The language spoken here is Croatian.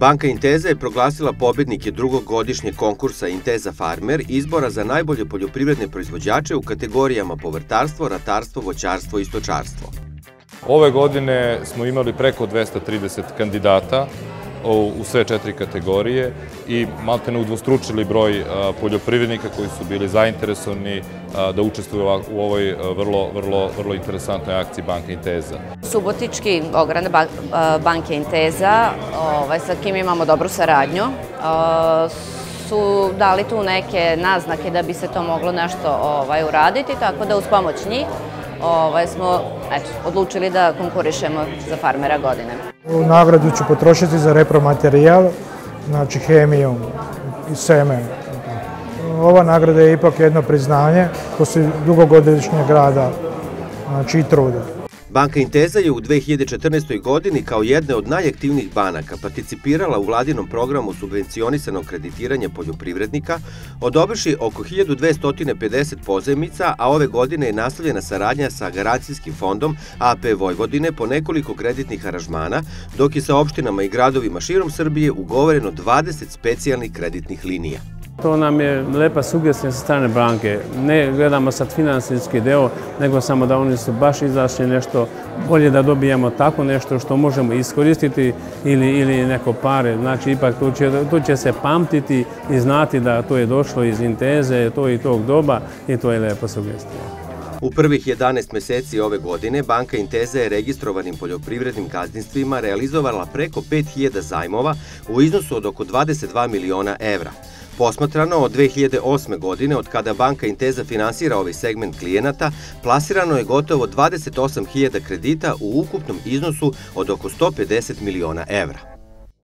Banka Inteza je proglasila pobednike drugog godišnjeg konkursa Inteza Farmer izbora za najbolje poljoprivredne proizvođače u kategorijama povrtarstvo, ratarstvo, voćarstvo i stočarstvo. Ove godine smo imali preko 230 kandidata u sve četiri kategorije i malte ne udvostručili broj poljoprivrednika koji su bili zainteresovani da učestvuju u ovoj vrlo, vrlo, vrlo interesantnoj akciji Banka Inteza. Subotički ogran Banke Inteza, ovaj, sa kim imamo dobru saradnju, su dali tu neke naznake da bi se to moglo nešto ovaj, uraditi, tako da uz pomoć njih ovaj, smo eto, odlučili da konkurišemo za farmera godine. U nagradu ću potrošiti za repromaterijal, znači hemiju i seme. Ova nagrada je ipak jedno priznanje poslije dugogodišnjeg rada znači i truda. Banka Inteza je u 2014. godini kao jedne od najaktivnijih banaka participirala u vladinom programu subvencionisanog kreditiranja poljoprivrednika, odobrši oko 1250 pozemica, a ove godine je nastavljena saradnja sa Garancijskim fondom AP Vojvodine po nekoliko kreditnih aranžmana, dok je sa opštinama i gradovima širom Srbije ugovoreno 20 specijalnih kreditnih linija. To nam je lepa sugestija sa strane banke. Ne gledamo sad finansijski deo, nego samo da oni su baš izašli nešto bolje da dobijemo tako nešto što možemo iskoristiti ili, ili neko pare. Znači, ipak tu će, se pamtiti i znati da to je došlo iz Inteze, to i tog doba i to je lepa sugestija. U prvih 11 meseci ove godine Banka Inteza je registrovanim poljoprivrednim gazdinstvima realizovala preko 5000 zajmova u iznosu od oko 22 miliona evra. Posmatrano od 2008. godine, od kada Banka Inteza finansira ovaj segment klijenata, plasirano je gotovo 28.000 kredita u ukupnom iznosu od oko 150 miliona evra.